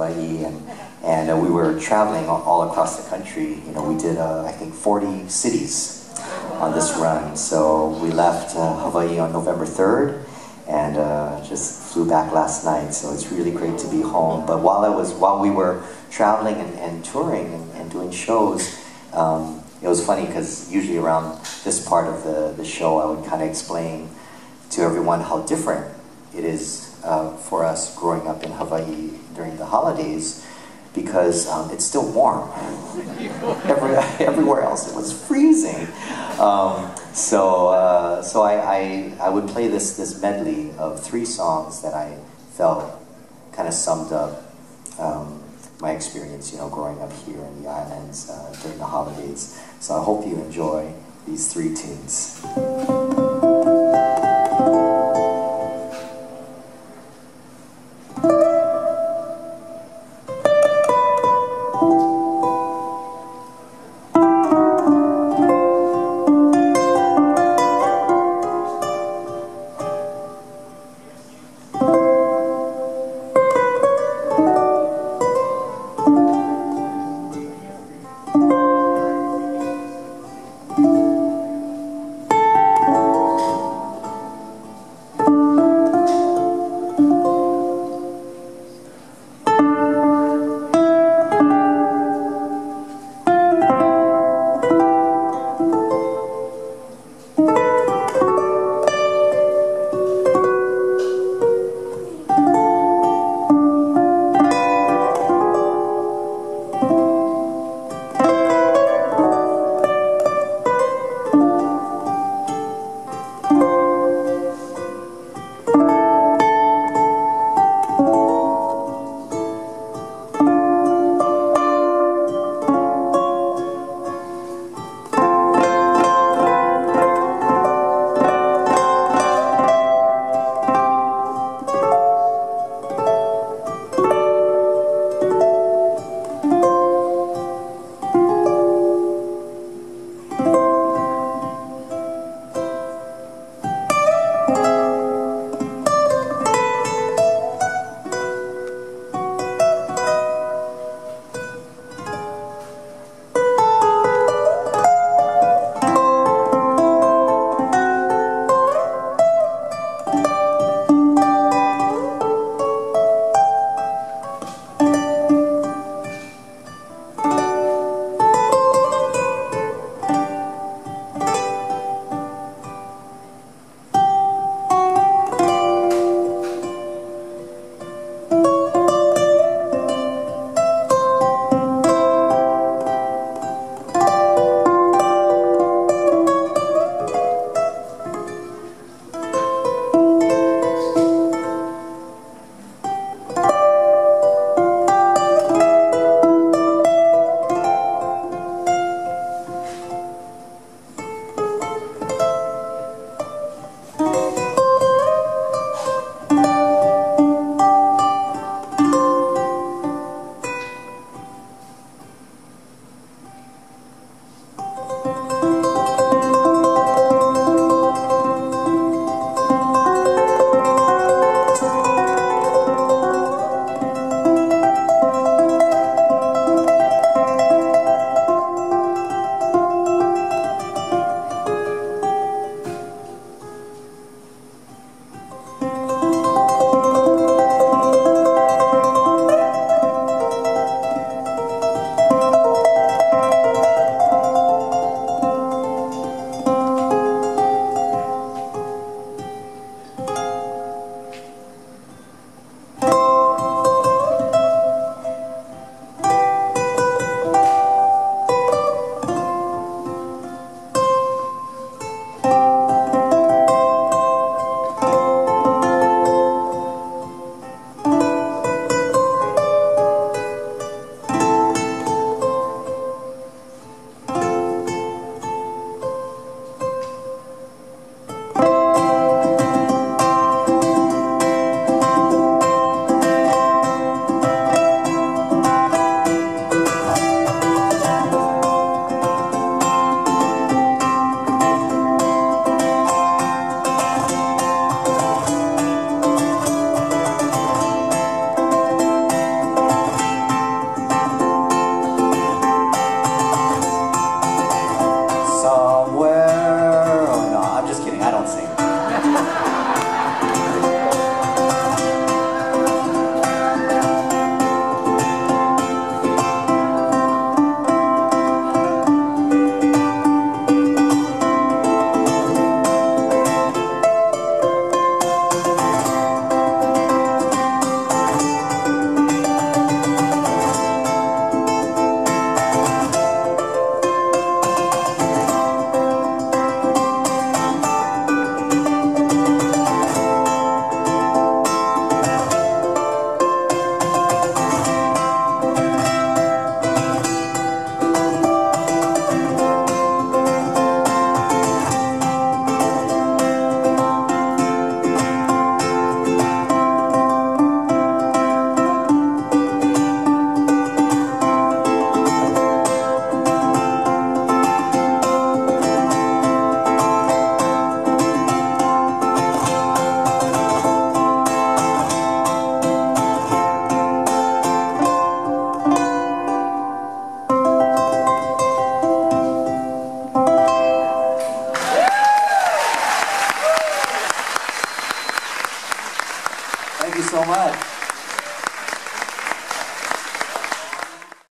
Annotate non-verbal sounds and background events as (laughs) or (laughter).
Hawaii, and and uh, we were traveling all, across the country. You know, we did uh, I think 40 cities on this run. So we left uh, Hawaii on November 3rd, and uh, just flew back last night. So it's really great to be home. But while I was while we were traveling and, and touring and, and doing shows. Um, it was funny because usually around this part of the, the show, I would kind of explain to everyone how different it is uh, for us growing up in Hawaii during the holidays because um, it's still warm. (laughs) Every, everywhere else it was freezing. Um, so uh, so I, I, I would play this, this medley of three songs that I felt kind of summed up um, my experience, you know, growing up here in the islands uh, during the holidays. So I hope you enjoy these three tunes.